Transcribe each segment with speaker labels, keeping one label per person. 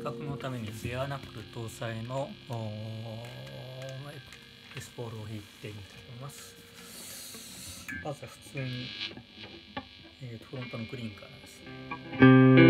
Speaker 1: 較のためにベアナック搭載のエスポールを引いてみたいと思います。まずは普通に、えー、フロントのグリーンからです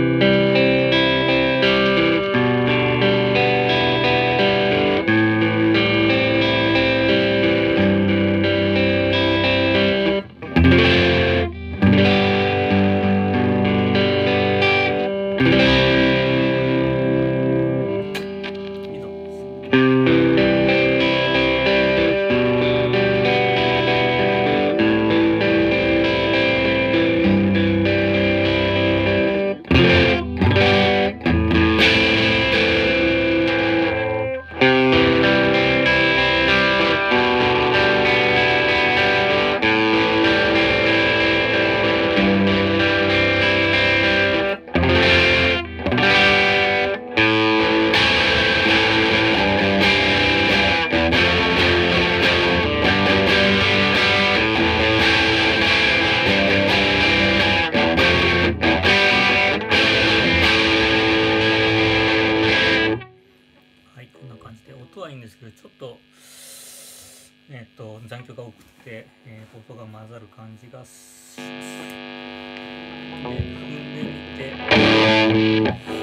Speaker 1: えっ、ー、と残響が多くて、えー、音が混ざる感じがします。で踏んでみて、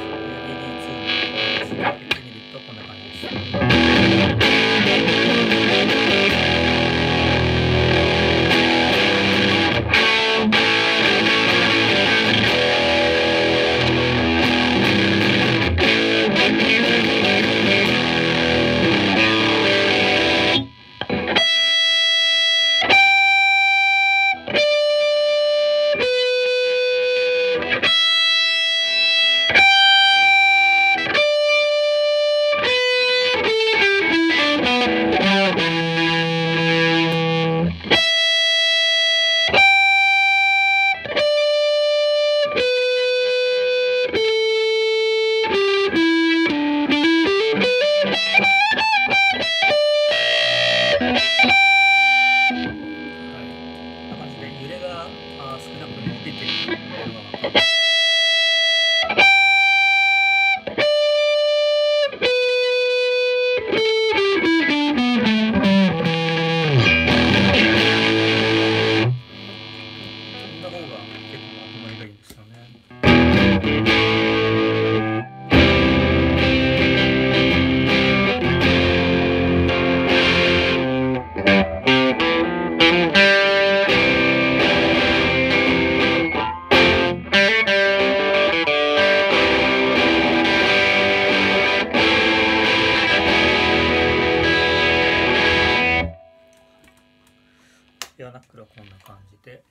Speaker 1: 枕こんな感じで。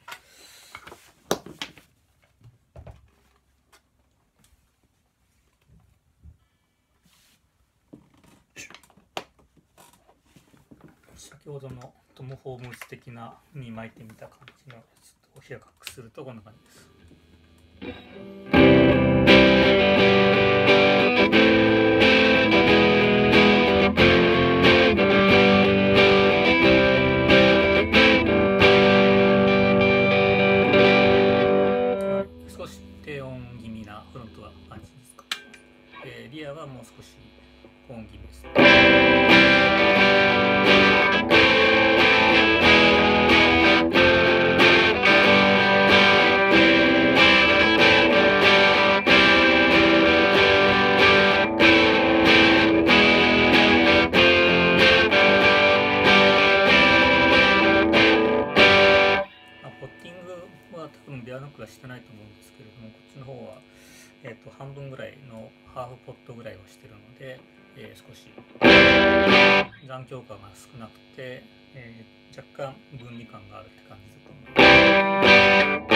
Speaker 1: 先ほどのトム・ホームズ的なに巻いてみた感じのやつと比較するとこんな感じです。こっちの方は、えーと、半分ぐらいのハーフポットぐらいをしてるので、えー、少し残響感が少なくて、えー、若干分離感があるって感じだと思います。